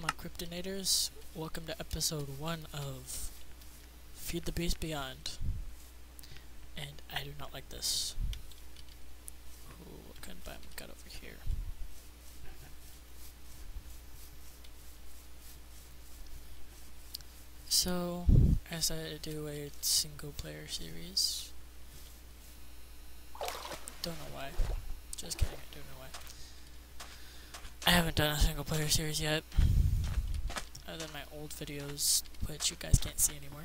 my Kryptonators. Welcome to episode 1 of Feed the Beast Beyond. And I do not like this. Ooh, what kind of biome we got over here? So, I decided to do a single player series. Don't know why. Just kidding, I don't know why. I haven't done a single player series yet. Other than my old videos, which you guys can't see anymore.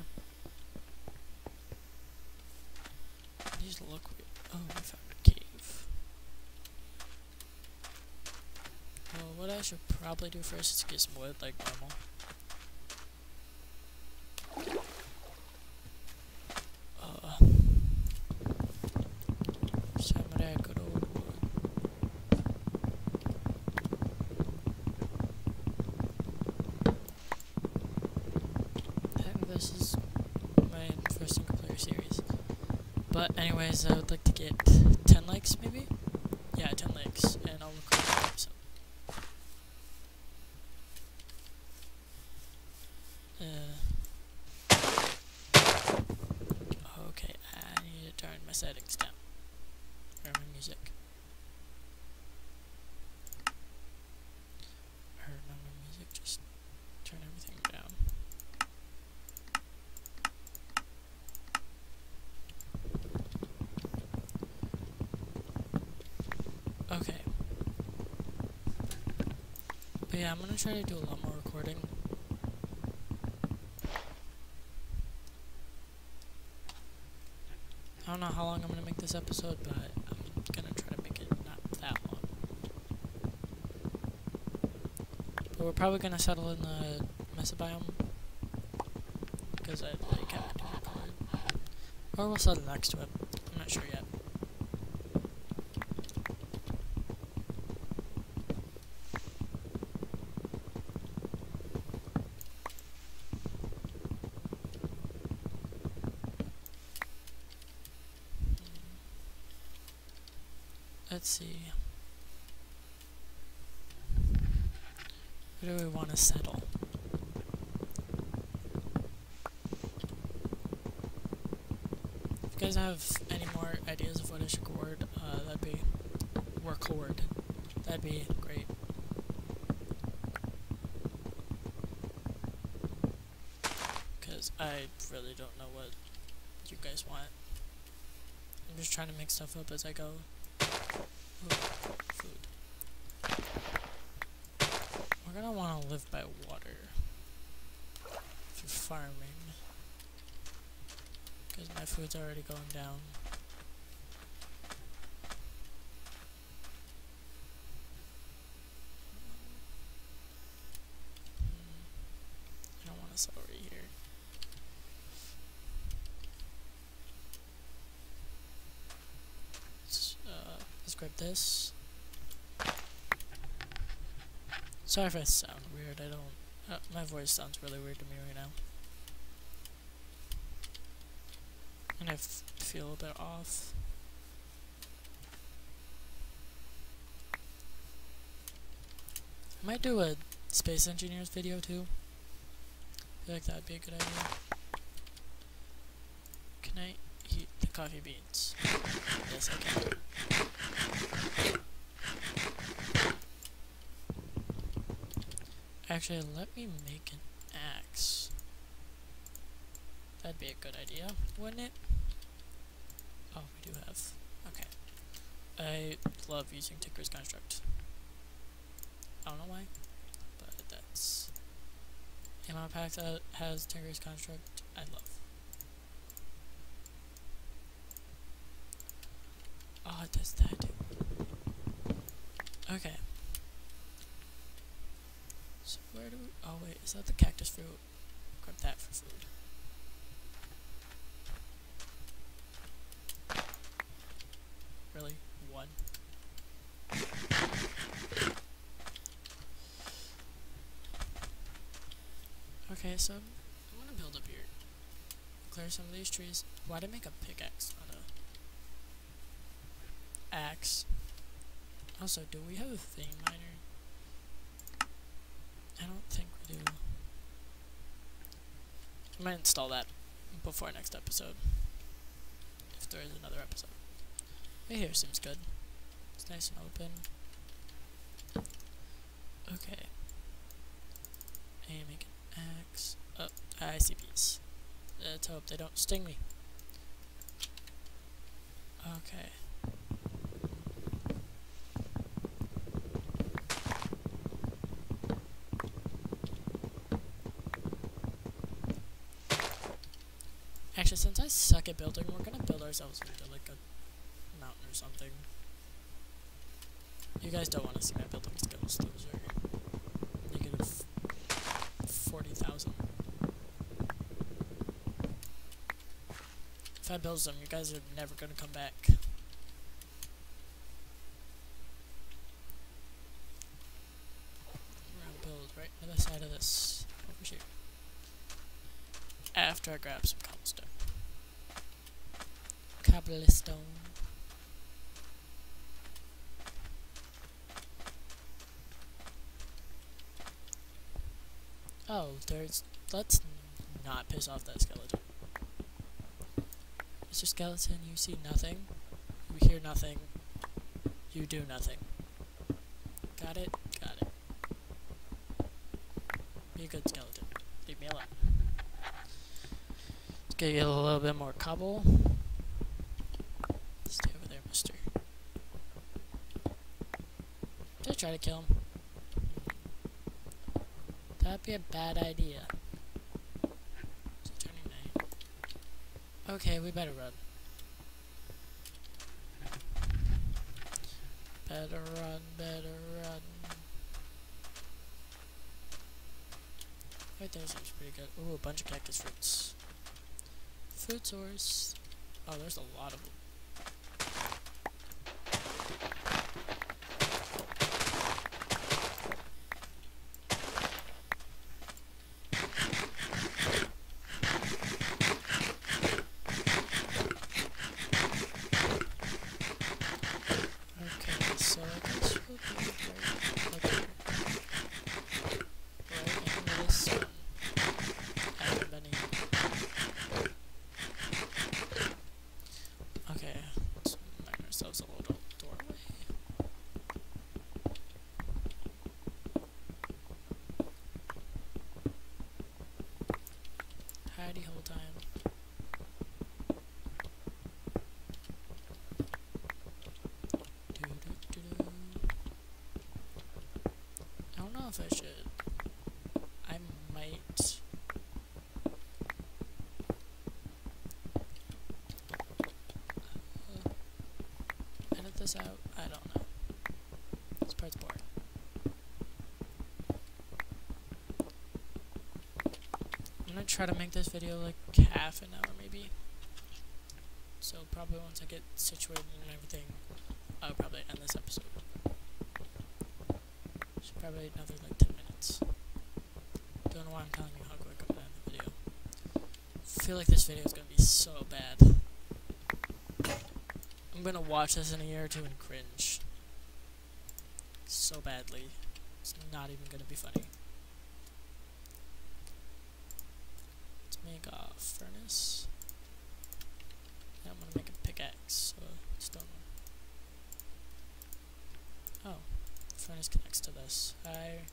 These look weird. Oh, we found a cave. Well, what I should probably do first is get some wood, like normal. Uh, some of that good old wood. I think this is my first single player series. But anyways, I would like to get 10 likes maybe? Yeah, 10 likes, and I'll record an episode. Uh, okay, I need to turn my settings down. Or my music. Or not my music, just turn everything down. Okay. But yeah, I'm gonna try to do a lot more recording. I don't know how long I'm gonna make this episode, but I'm gonna try to make it not that long. But we're probably gonna settle in the Mesa biome. Because I like having to record. Or we'll settle next to it. I'm not sure yet. Let's see. Where do we want to settle? If you guys have any more ideas of what I should record, uh, that'd be record. That'd be great. Because I really don't know what you guys want. I'm just trying to make stuff up as I go. Ooh, food. We're gonna want to live by water for farming. Because my food's already going down. Hmm. I don't want a celery here. Let's, uh, let's grab this. Sorry if I sound weird, I don't... Uh, my voice sounds really weird to me right now. And I f feel a bit off. I might do a Space Engineers video too. I feel like that'd be a good idea. Can I eat the coffee beans? yes, I can. Actually, let me make an axe. That'd be a good idea, wouldn't it? Oh, we do have. Okay. I love using Tinker's Construct. I don't know why, but that's. Ammo pack that has Tinker's Construct, I love. Oh, it does that too. Okay. So where do we... Oh wait, is that the cactus fruit? Grab that for food. Really? One? Okay, so I'm gonna build up here. Clear some of these trees. Why'd I make a pickaxe, not a axe? Also, do we have a vein miner? I don't think we do. I might install that before next episode. If there is another episode. Right here seems good. It's nice and open. Okay. Aiming an axe. Oh, I see bees. Let's hope they don't sting me. Okay. Actually, since I suck at building, we're gonna build ourselves into like a mountain or something. You guys don't want to see my building skills. Those are negative 40,000. If I build them, you guys are never gonna come back. Build right on the side of this over here. After I grab some cobblestone. Cobblestone. Oh, there's. Let's not piss off that skeleton. Mr. Skeleton, you see nothing. You hear nothing. You do nothing. Got it? Got it. Be a good skeleton. Leave me alone. Let's get a little bit more cobble. Stay over there, mister. Did I try to kill him? That'd be a bad idea. Okay, we better run. Better run, better run. Right there seems pretty good. Ooh, a bunch of cactus fruits. Food source. Oh, there's a lot of them. Okay, so I guess we'll do it right, like here. Right into the sun. Haven't been eating. Okay, let's make ourselves a little doorway. Hidey hole time. Doo-doo-doo-doo. I don't know if I should. I might. Uh, edit this out. I don't know. This part's boring. I'm gonna try to make this video like half an hour maybe. So probably once I get situated and everything, I'll probably end this episode. Probably another like 10 minutes. Don't know why I'm telling you how quick I'm gonna end the video. feel like this video is gonna be so bad. I'm gonna watch this in a year or two and cringe. So badly. It's not even gonna be funny. Let's make a furnace. Yeah, I'm gonna make a pickaxe, so stone one. Oh, furnace connects to this. I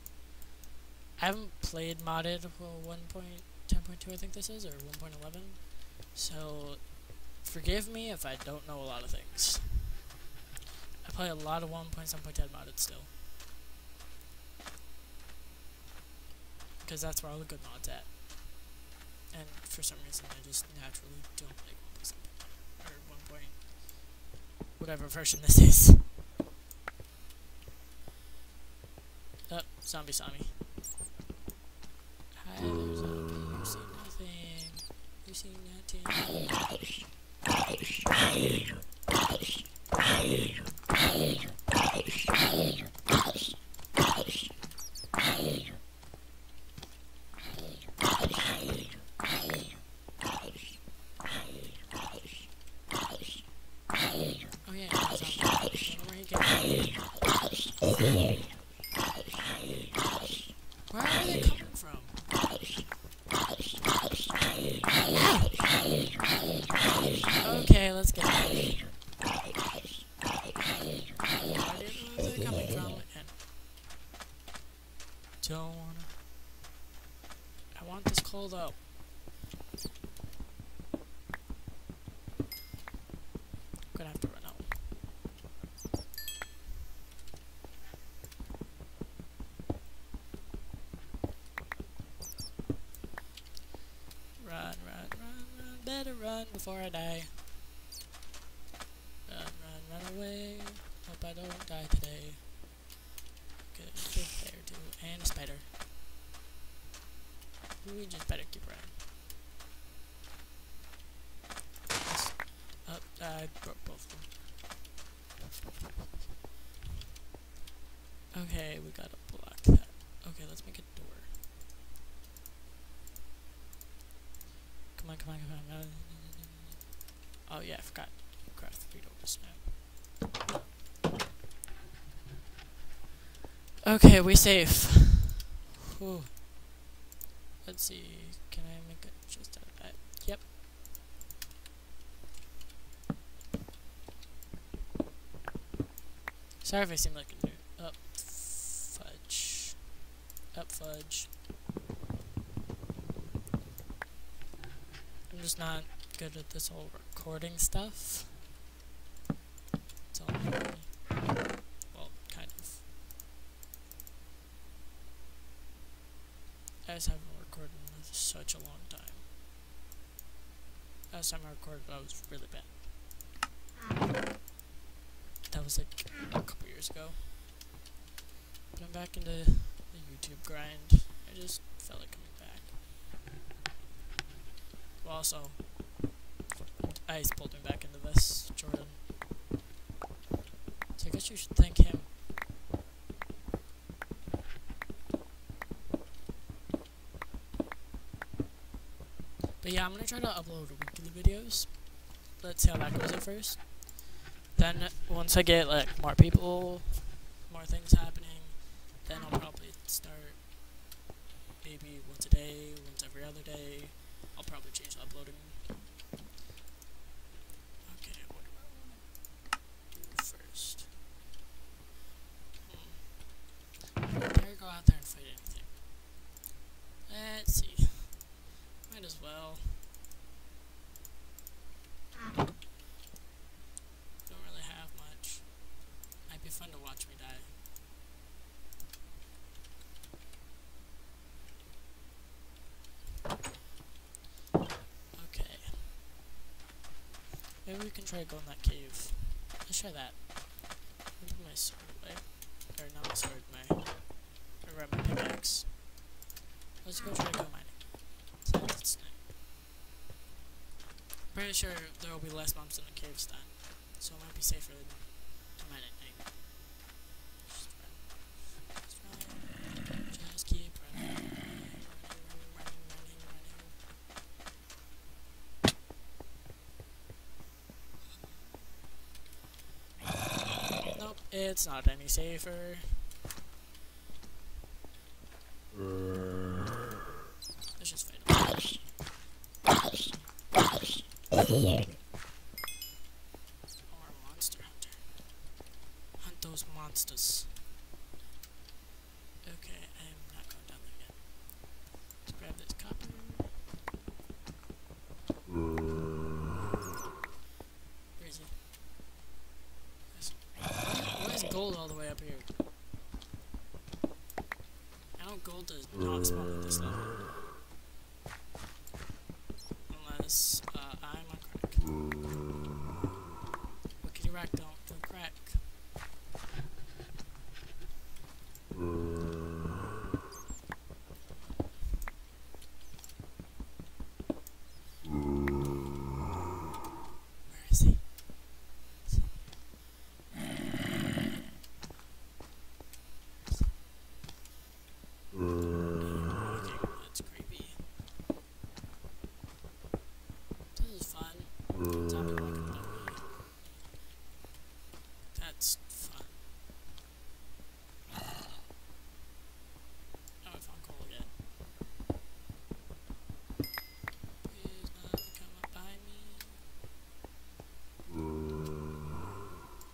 I haven't played modded well, 1.10.2 I think this is, or 1.11, so forgive me if I don't know a lot of things. I play a lot of 1.7.10 modded still. Because that's where all the good mods at. And for some reason I just naturally don't like 1.7 or 1. Point whatever version this is. Oh, zombie saw me. Hi zombie. You see nothing. You see nothing. Oh yeah, zombie. I where he came from. Where are gonna have to run out. Run, run, run, run, before I die. Run, run, run away. Hope I don't die today. Good, good there too. And a spider. We just better keep running. Yes. Up, I broke both of them. Okay, we gotta block that. Okay, let's make a door. Come on, come on, come on. Oh yeah, I forgot. Craft three doors now. Okay, we safe. Whew. Let's see. Can I make it just out of that? Yep. Sorry if I seem like a new. Up. Fudge. Up fudge. I'm just not good at this whole recording stuff. It's me. Well, kind of. I just haven't recorded in such a long time. Last time I recorded, I was really bad. That was like a couple years ago. But I'm back into the YouTube grind. I just felt like coming back. Well, also, Ice pulled me back into this, Jordan. So I guess you should thank him. But yeah, I'm gonna try to upload weekly videos. Let's see how that goes at first. Then, once I get like more people, more things happening, then I'll probably start maybe once a day, once every other day. I'll probably change uploading. Okay, what do I want to do first? Hmm. Dare go out there and fight anything. Let's see. Might as well. Don't really have much. Might be fun to watch me die. Okay. Maybe we can try to go in that cave. Let's try that. Me put my sword away. Or not my sword, my... Or grab my pickaxe. Let's go try to go mining. So that's nice. Pretty sure there will be less mobs in the caves then. So it might be safer than to mine at night. Just run. Just run. Just keep running. Running, running, running, running, running. Nope, it's not any safer. Let's just fight him. Or monster hunter. Hunt those monsters. Okay, I am not going down there yet. Let's grab this copper. Where is he? Where's- Why is gold all the way up here? I gold not spawn at this level. Unless uh, I'm on crack. Wickety rack don't do crack. Where is he? Okay, that's creepy. This is fun. Zombie walking below me. That's fun. Oh, I found coal again. Please nothing come up behind me.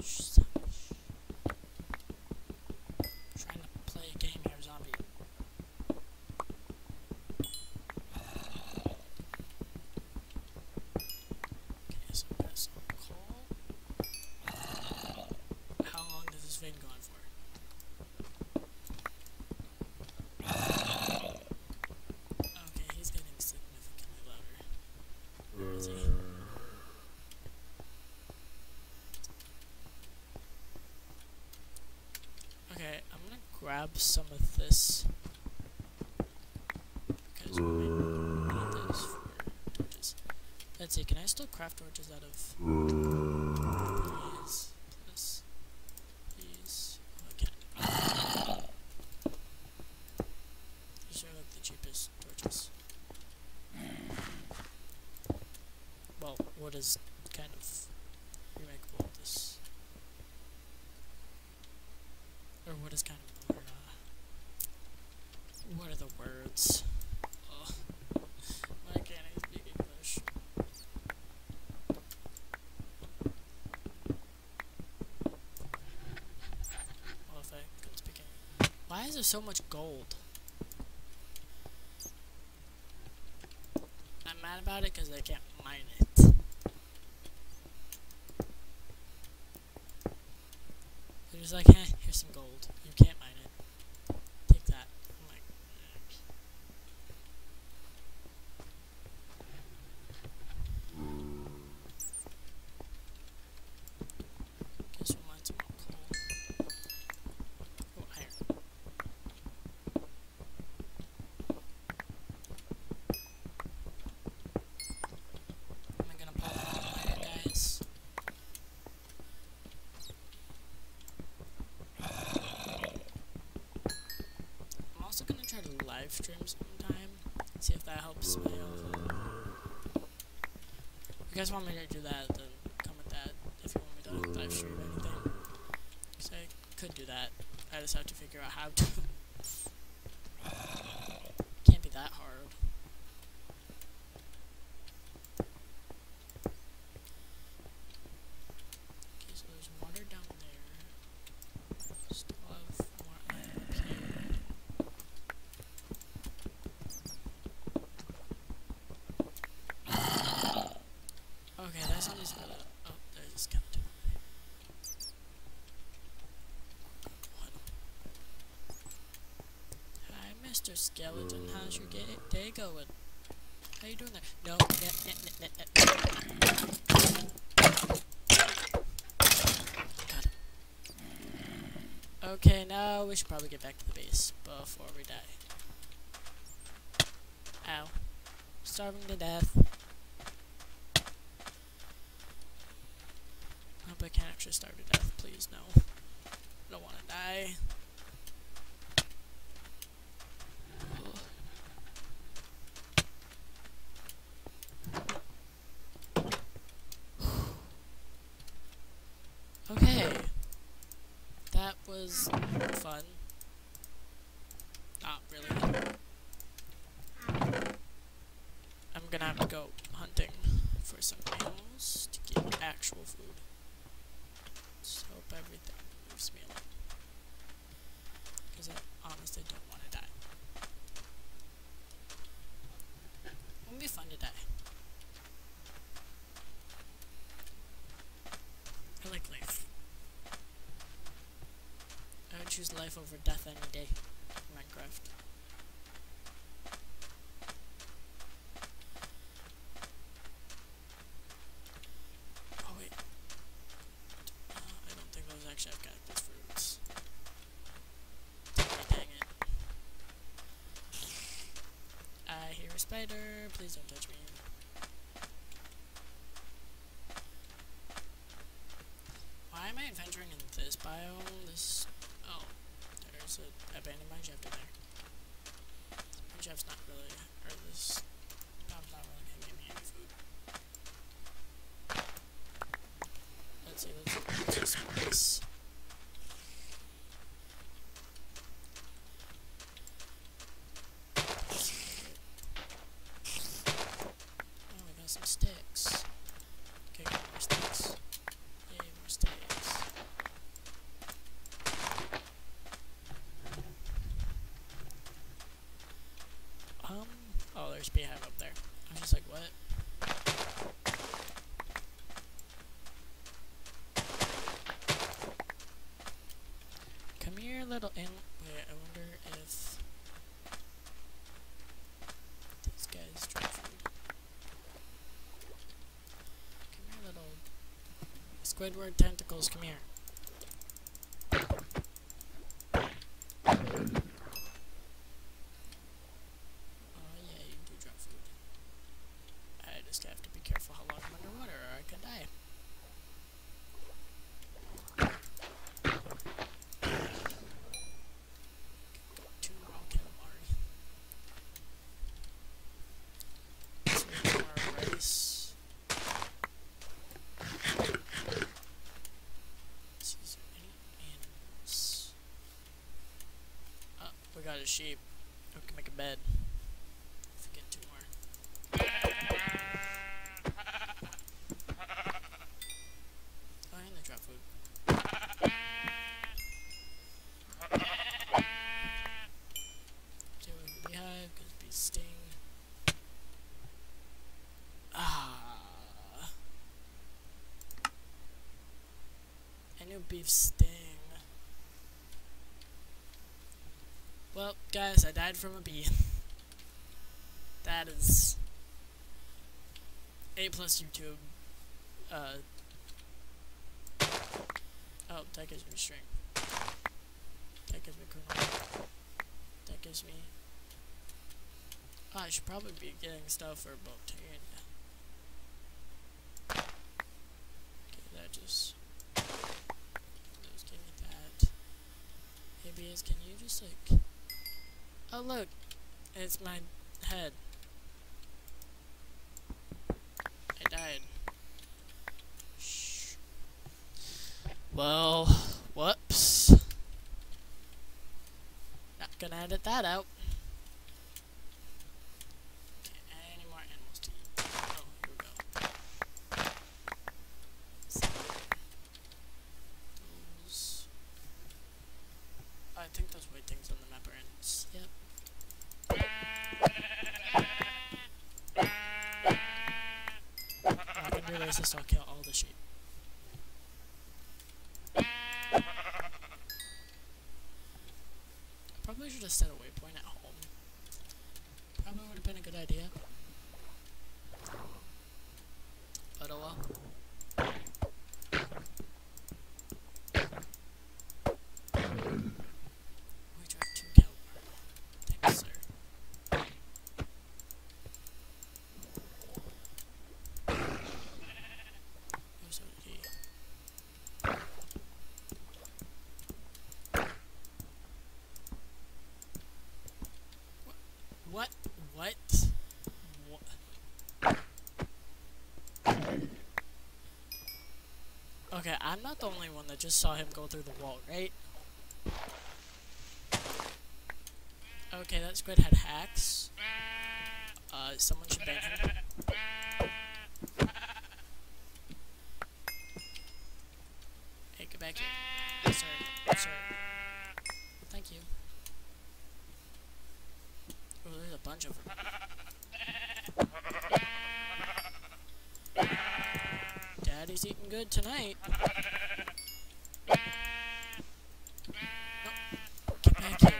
Shh, zombie, shh. Trying to play a game here, zombie. Okay, so I'm busy. Okay, I'm gonna grab some of this. Because we need those for torches. Let's see, can I still craft torches out of these? This. These. Oh, I can't. These are like the cheapest torches. Well, wood is kind of remakeable. This. Or what is kind of more, uh, what are the words? Ugh. Why can't I speak English? Well, if I could speak English. Why is there so much gold? I'm mad about it because I can't mine it. They're just like, eh, here's some gold. You can't mine it. Take that. I'm like, eh. Guess we'll mine some more coal. Oh, iron. Am I gonna pull out iron, guys? I'm also gonna try to live stream sometime. See if that helps me out. If you guys want me to do that, then comment that if you want me to live stream anything. 'Cause I could do that. I just have to figure out how to. Can't be that hard. Okay, so there's water down there. Still have more iron up here. Okay, that's not as good. Oh, there's this skeleton. What? Hi, Mr. Skeleton. How's your day going? How you doing there? No, yeah, yeah. Got him. Okay, now we should probably get back to the base before we die. Ow. Starving to death. Hope I can't actually starve to death, please, no. I don't want to die. Ugh. Okay. That was fun. Not really. I'm gonna have to go hunting for some animals to get actual food. Just hope everything leaves me alone. Because I honestly don't want to die. It would be fun to die. I like life. I would choose life over death any day Minecraft. Oh wait. Uh, I don't think those actually have cactus fruits. Dang dang it. I hear a spider. Please don't touch me. Why am I adventuring in this biome? This. Oh. Abandoned mineshaft in there. Mineshaft's not really. Or this. I have up there. I was just like, what? Come here, little in. Wait, I wonder if these guys food. Come here, little Squidward tentacles. Come here. Got a sheep. We can make a bed. If we get two more. Oh, and they drop food. Do a beehive, cause bees sting. Ah. I knew beef sting. Well, guys, I died from a bee. That is A plus YouTube. Uh. Oh, that gives me string. That gives me kernel. That gives me. Oh, I should probably be getting stuff for Botania. Okay, that just. Those give me that. Hey, BS, can you just like. Oh, look! It's my head. I died. Shh. Well, whoops. Not gonna edit that out. Okay, any more animals to eat? Oh, here we go. So, those. I think those white things on the map are ants. Yep. Oh, I didn't realize this. I'll kill all the sheep. Have set a waypoint at home. Probably would have been a good idea. But oh well. We dropped two calamari. Thanks, sir. Oh, so did he. What? What? Okay, I'm not the only one that just saw him go through the wall, right? Okay, that squid had hacks. Uh, someone should ban him. Hey, get back here. Sir, sir. Thank you. Oh, there's a bunch of them. Daddy's eating good tonight. Get back here.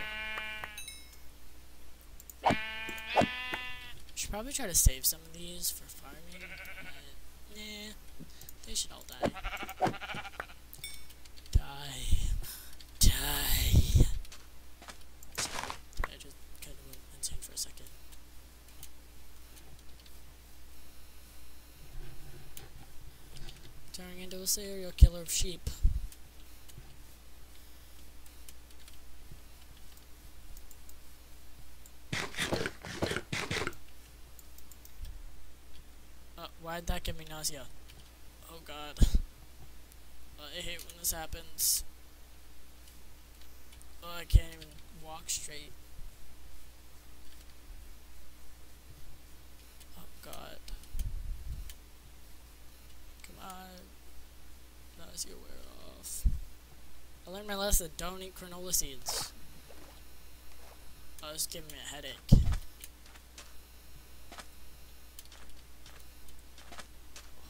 Should probably try to save some of these for farming, but nah, they should all. Die. Die. I just kind of went insane for a second. A serial killer of sheep. Uh, why'd that give me nausea? Oh god. Uh, I hate when this happens. Oh, I can't even walk straight. Oh god. Come on. Nausea wear off. My lesson. Don't eat granola seeds. Oh, it's giving me a headache.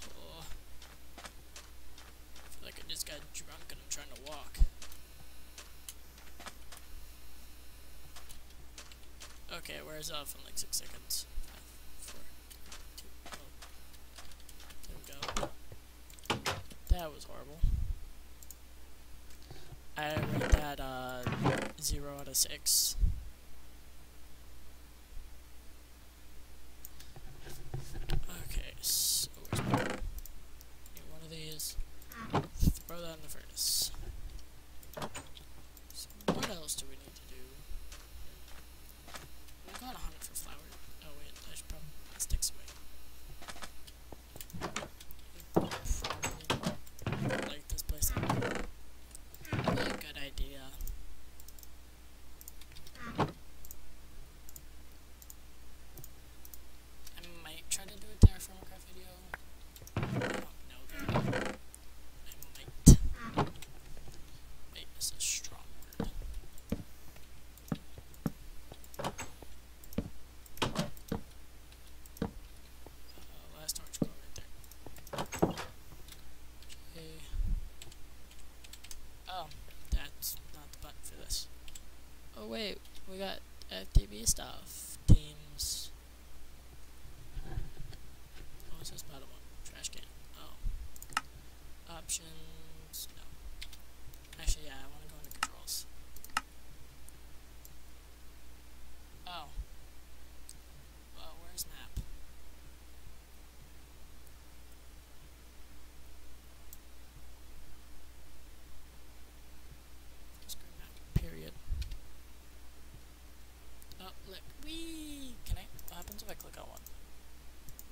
Oh. I feel like I just got drunk and I'm trying to walk. Okay, it wears off in like six seconds. Five, four, two, oh. There we go. That was horrible. I rate that uh, 0 out of 6. Okay, so where's my... Get one of these. Throw that in the furnace. So what else do we need to do? We got a hundred for flour. Oh wait, I should probably put the sticks away. Probably like this place out. Probably a good idea. I might try to do a TerraFirmaCraft video. I don't know though. I might. Might is a strong word. Uh, last orange go right there. Okay. Oh, that's not the button for this. Oh wait, we got FTB stuff. Teams. What was this bottom one? Trash can. Oh. Options. No. Actually, yeah, I want to go into controls. Oh. Well, where's map? Screen map. Period. Oh, look. Whee! Can I? What happens if I click on one?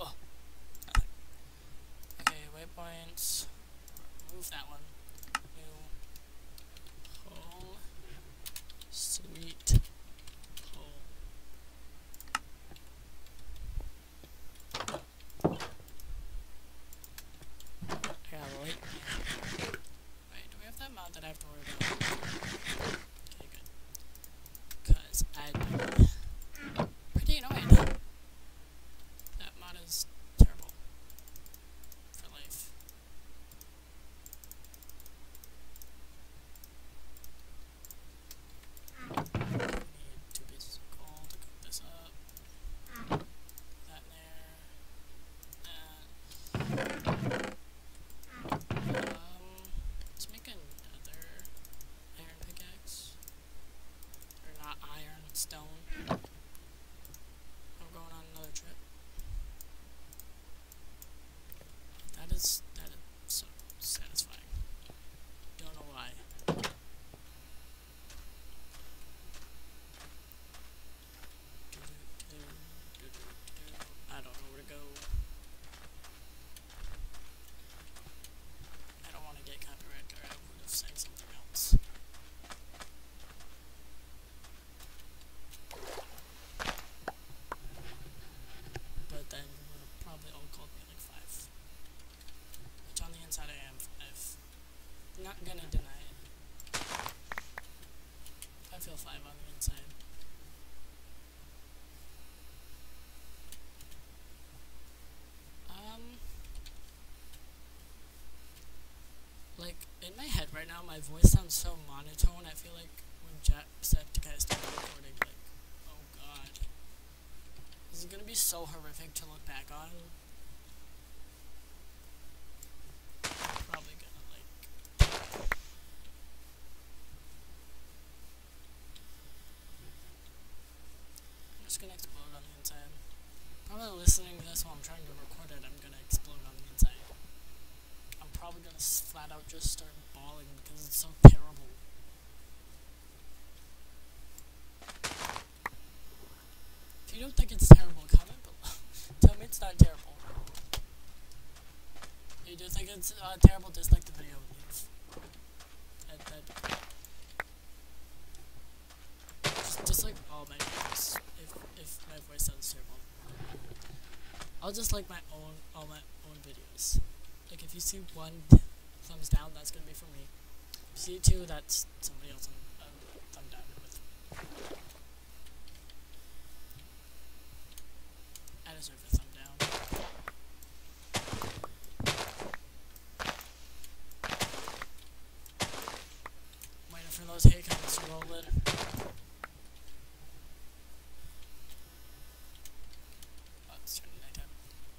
Oh. Nothing. Okay, waypoints. Move that one. New. Home. Sweet. Home. I got a light. Wait, do we have that mod that I have to worry about? Okay, good. Cause I pretty annoyed. That mod is terrible. For life. Need two pieces of coal to cook this up. That there. And um, let's make another iron pickaxe. Or not iron, stone. I'm going on another trip. That is that is so satisfying. Don't know why. I don't know where to go. I don't want to get copyright or I would have said something else. But then you would have probably all called me like five. Which on the inside I am five. Not gonna deny it. I feel five on the inside. Um like in my head right now my voice sounds so monotone I feel like when Jack said to guys start recording like oh god. This is gonna be so horrific to look back on. Probably gonna like just gonna explode on the inside. Probably listening to this while I'm trying to record it I'm gonna explode on the inside. I'm probably gonna flat out just start so terrible. If you don't think it's terrible, comment below. Tell me it's not terrible. If you don't think it's uh, terrible, dislike the video. That, cool. Just dislike all my videos if, if my voice sounds terrible. I'll just like my own all my own videos. Like if you see one thumbs down, that's gonna be for me. See two, that's somebody else I'm thumb down with. I deserve a thumb down. Waiting for those to roll. Oh.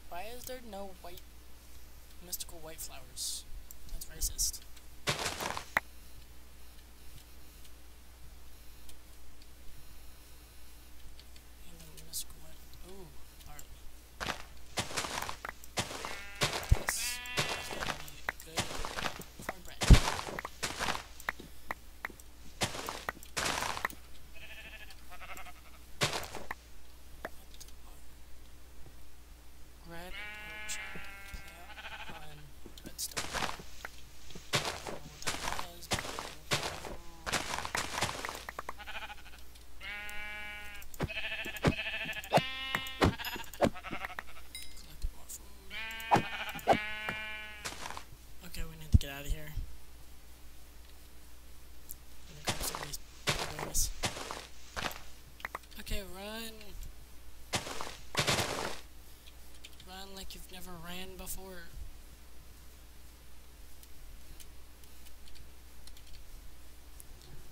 Why is there no white, mystical white flowers? That's racist. And then Miss Gwen. Ooh, barley. This is gonna be good for bread. Red oak plant on redstone. I don't know what that does, but Collected more food. Okay, we need to get out of here. I'm gonna grab some of these berries. Okay, run. Run ran before.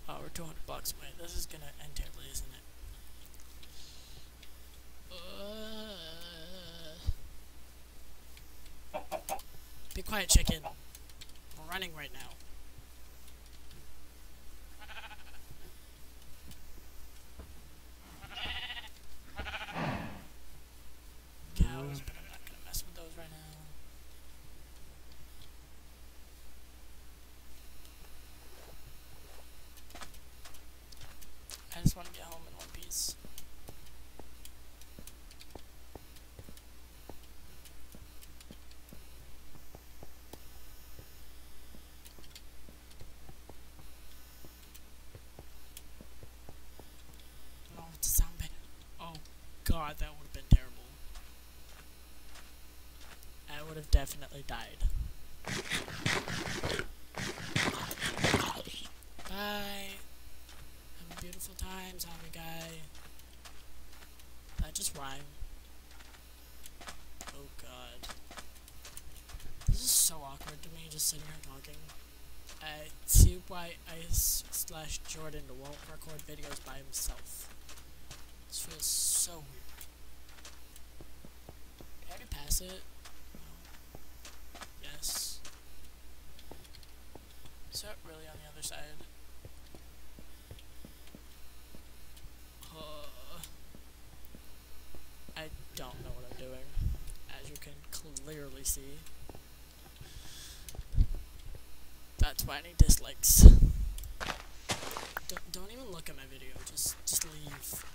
Oh, we're 200 bucks away. This is gonna end terribly, isn't it? Uh, be quiet, chicken. We're running right now. Cows, but I'm not gonna mess with those right now. I just want to get home in one piece. Oh, it's a sound bit. Oh god, that would have been terrible. I would have definitely died. Bye. Have a beautiful time, zombie guy. That just rhyme. Oh god. This is so awkward to me just sitting here talking. I see why Ice slash Jordan won't record videos by himself. This feels so weird. Pass it? No. Yes. Is that really on the other side? Uh, I don't know what I'm doing, as you can clearly see. That's why I need dislikes. Don't, don't even look at my video, just, just leave.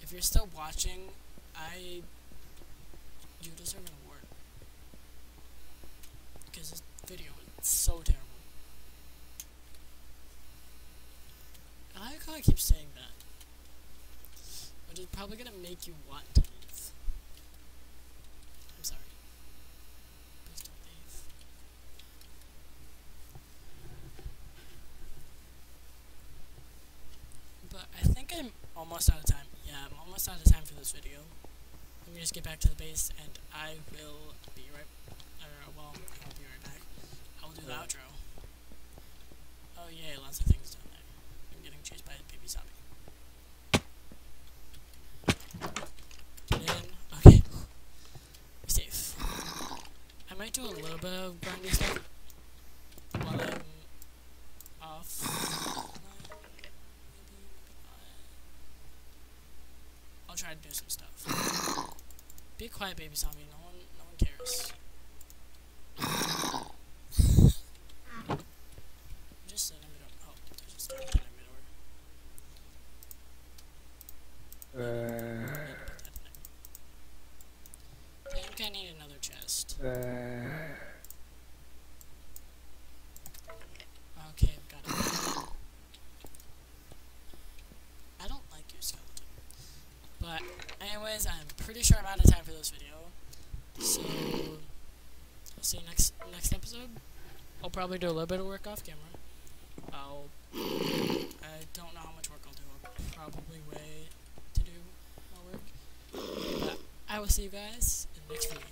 If you're still watching, I... You deserve an award. Because this video is so terrible. I how I keep saying that. Which is probably gonna make you want to leave. I'm sorry. Please don't leave. But I think I'm almost out of time. Yeah, I'm almost out of time for this video. Me just get back to the base and I will be right or well, I'll be right back. I will do the outro. Oh yay, lots of things down there. I'm getting chased by a baby zombie. Get in. Okay. Safe. I might do a little bit of grinding stuff while I'm off. I'll try to do some stuff. Be quiet, baby zombie. No one, no one cares. Just an inventory. Oh, there's just an inventory. I think I need another chest. Okay, I've got it. I don't like you, skeleton. But, anyways, I'm pretty sure I'm out of time for this video. So, I'll see you next next episode. I'll probably do a little bit of work off camera. I'll. I don't know how much work I'll do. I'll probably wait to do more work. But I will see you guys in the next video.